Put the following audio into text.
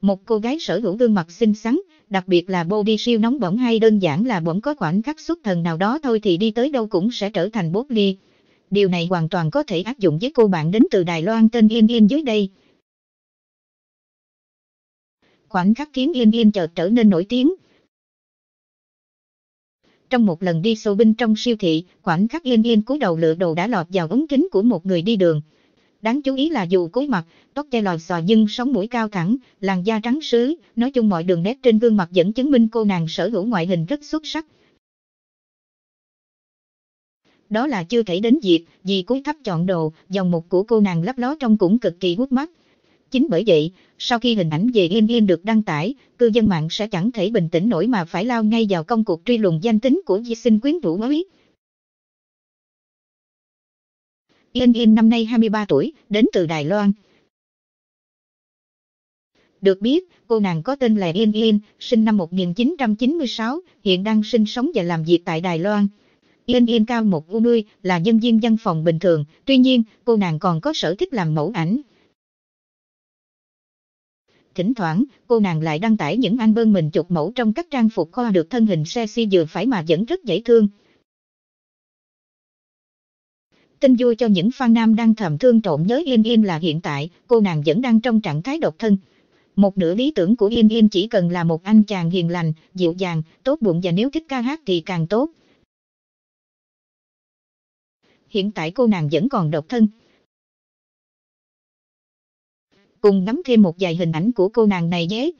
Một cô gái sở hữu gương mặt xinh xắn, đặc biệt là body siêu nóng bỏng hay đơn giản là bỗng có khoảnh khắc xuất thần nào đó thôi thì đi tới đâu cũng sẽ trở thành bốt ly. Điều này hoàn toàn có thể áp dụng với cô bạn đến từ Đài Loan tên Yên Yên dưới đây. Khoảnh khắc khiến Yên Yên chợt trở nên nổi tiếng. Trong một lần đi binh trong siêu thị, khoảnh khắc Yên Yên cúi đầu lựa đồ đã lọt vào ống kính của một người đi đường. Đáng chú ý là dù cúi mặt, tóc che lòi xòa nhưng sống mũi cao thẳng, làn da trắng sứ, nói chung mọi đường nét trên gương mặt vẫn chứng minh cô nàng sở hữu ngoại hình rất xuất sắc. Đó là chưa kể đến việc, vì cúi thấp chọn đồ, dòng một của cô nàng lấp ló trong cũng cực kỳ hút mắt. Chính bởi vậy, sau khi hình ảnh về Yên Yên được đăng tải, cư dân mạng sẽ chẳng thể bình tĩnh nổi mà phải lao ngay vào công cuộc truy lùng danh tính của di sinh quyến rũ mới. Yên Yên năm nay 23 tuổi, đến từ Đài Loan. Được biết, cô nàng có tên là Yên Yên, sinh năm 1996, hiện đang sinh sống và làm việc tại Đài Loan. Yên Yên cao 1 là nhân viên văn phòng bình thường, tuy nhiên, cô nàng còn có sở thích làm mẫu ảnh. Thỉnh thoảng, cô nàng lại đăng tải những album mình chụp mẫu trong các trang phục khoa được thân hình sexy vừa phải mà vẫn rất dễ thương. Tin vui cho những fan nam đang thầm thương trộm nhớ Yên Yên là hiện tại, cô nàng vẫn đang trong trạng thái độc thân. Một nửa lý tưởng của Yên Yên chỉ cần là một anh chàng hiền lành, dịu dàng, tốt bụng và nếu thích ca hát thì càng tốt. Hiện tại cô nàng vẫn còn độc thân. Cùng ngắm thêm một vài hình ảnh của cô nàng này nhé.